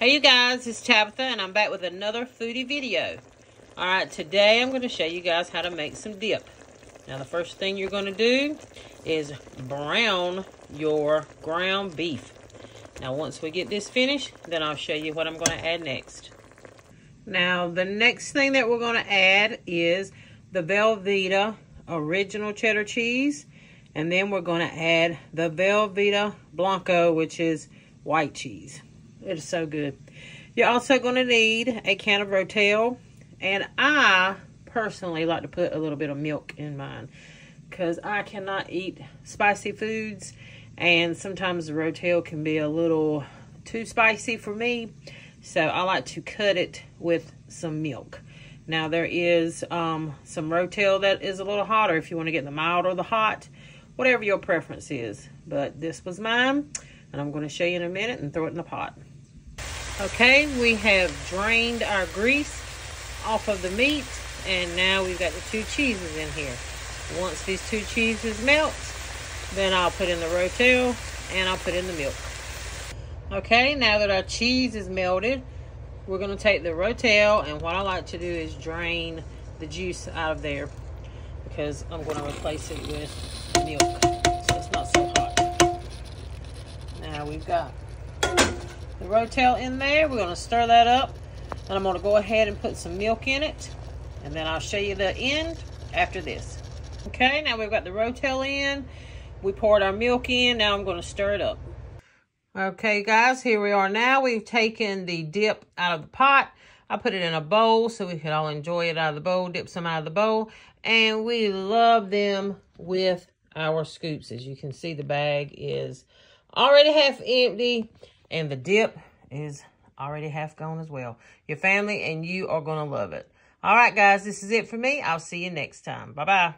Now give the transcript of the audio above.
Hey you guys, it's Tabitha and I'm back with another foodie video. Alright, today I'm going to show you guys how to make some dip. Now the first thing you're going to do is brown your ground beef. Now once we get this finished, then I'll show you what I'm going to add next. Now the next thing that we're going to add is the Velveeta original cheddar cheese. And then we're going to add the Velveeta Blanco, which is white cheese. It is so good. You're also going to need a can of Rotel. And I personally like to put a little bit of milk in mine. Because I cannot eat spicy foods. And sometimes the Rotel can be a little too spicy for me. So I like to cut it with some milk. Now there is um, some Rotel that is a little hotter if you want to get the mild or the hot. Whatever your preference is. But this was mine. And I'm going to show you in a minute and throw it in the pot. Okay, we have drained our grease off of the meat and now we've got the two cheeses in here. Once these two cheeses melt, then I'll put in the rotel and I'll put in the milk. Okay, now that our cheese is melted, we're going to take the rotel and what I like to do is drain the juice out of there because I'm going to replace it with milk so it's not so hot. Now we've got the Rotel in there. We're going to stir that up. And I'm going to go ahead and put some milk in it. And then I'll show you the end after this. Okay, now we've got the Rotel in. We poured our milk in. Now I'm going to stir it up. Okay, guys, here we are now. We've taken the dip out of the pot. I put it in a bowl so we could all enjoy it out of the bowl, dip some out of the bowl. And we love them with our scoops. As you can see, the bag is already half empty. And the dip is already half gone as well. Your family and you are going to love it. All right, guys, this is it for me. I'll see you next time. Bye-bye.